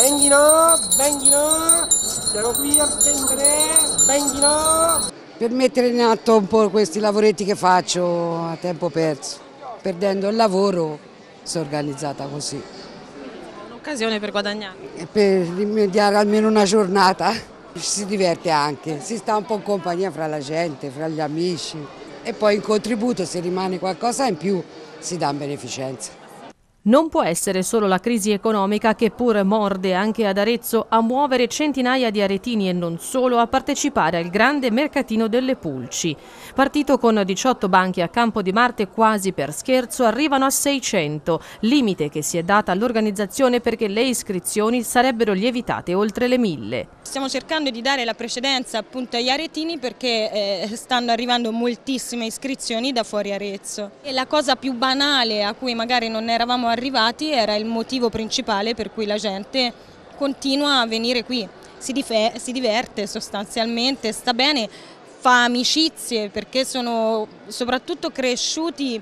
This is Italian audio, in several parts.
Benghino, Benghino, siamo qui a vendere, Benghino. Per mettere in atto un po' questi lavoretti che faccio a tempo perso, perdendo il lavoro, sono organizzata così. Un'occasione per guadagnare. E per rimediare almeno una giornata si diverte anche, si sta un po' in compagnia fra la gente, fra gli amici e poi in contributo se rimane qualcosa in più si dà in beneficenza. Non può essere solo la crisi economica che pur morde anche ad Arezzo a muovere centinaia di aretini e non solo a partecipare al grande mercatino delle pulci. Partito con 18 banchi a Campo di Marte quasi per scherzo arrivano a 600, limite che si è data all'organizzazione perché le iscrizioni sarebbero lievitate oltre le mille. Stiamo cercando di dare la precedenza appunto agli aretini perché eh, stanno arrivando moltissime iscrizioni da fuori Arezzo. E la cosa più banale a cui magari non eravamo arrivati era il motivo principale per cui la gente continua a venire qui, si, si diverte sostanzialmente, sta bene, fa amicizie perché sono soprattutto cresciuti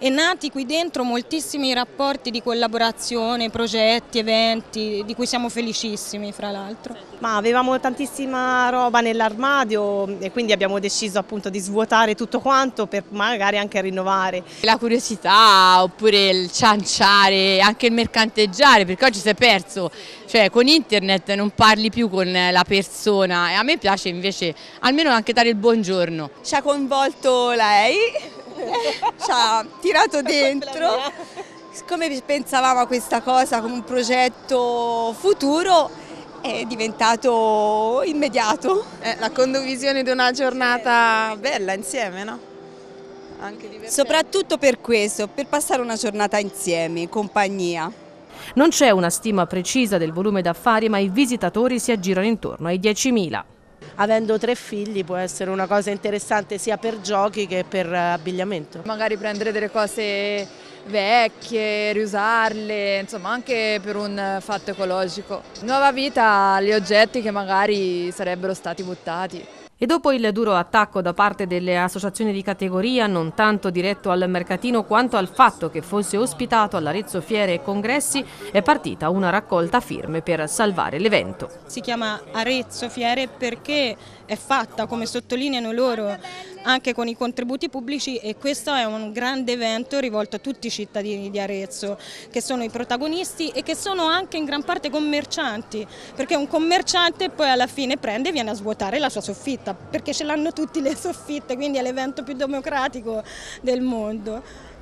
e nati qui dentro moltissimi rapporti di collaborazione, progetti, eventi, di cui siamo felicissimi fra l'altro. Ma avevamo tantissima roba nell'armadio e quindi abbiamo deciso appunto di svuotare tutto quanto per magari anche rinnovare. La curiosità oppure il cianciare, anche il mercanteggiare perché oggi si è perso, cioè con internet non parli più con la persona e a me piace invece almeno anche dare il buongiorno. Ci ha coinvolto lei ci ha tirato dentro. Siccome pensavamo a questa cosa come un progetto futuro, è diventato immediato. È la condivisione di una giornata bella insieme, no? Soprattutto per questo, per passare una giornata insieme, in compagnia. Non c'è una stima precisa del volume d'affari, ma i visitatori si aggirano intorno ai 10.000 avendo tre figli può essere una cosa interessante sia per giochi che per abbigliamento. Magari prendere delle cose vecchie, riusarle, insomma anche per un fatto ecologico. Nuova vita agli oggetti che magari sarebbero stati buttati. E dopo il duro attacco da parte delle associazioni di categoria, non tanto diretto al mercatino quanto al fatto che fosse ospitato all'Arezzo Fiere e Congressi, è partita una raccolta firme per salvare l'evento. Si chiama Arezzo Fiere perché è fatta, come sottolineano loro, anche con i contributi pubblici e questo è un grande evento rivolto a tutti i cittadini di Arezzo che sono i protagonisti e che sono anche in gran parte commercianti perché un commerciante poi alla fine prende e viene a svuotare la sua soffitta perché ce l'hanno tutti le soffitte quindi è l'evento più democratico del mondo.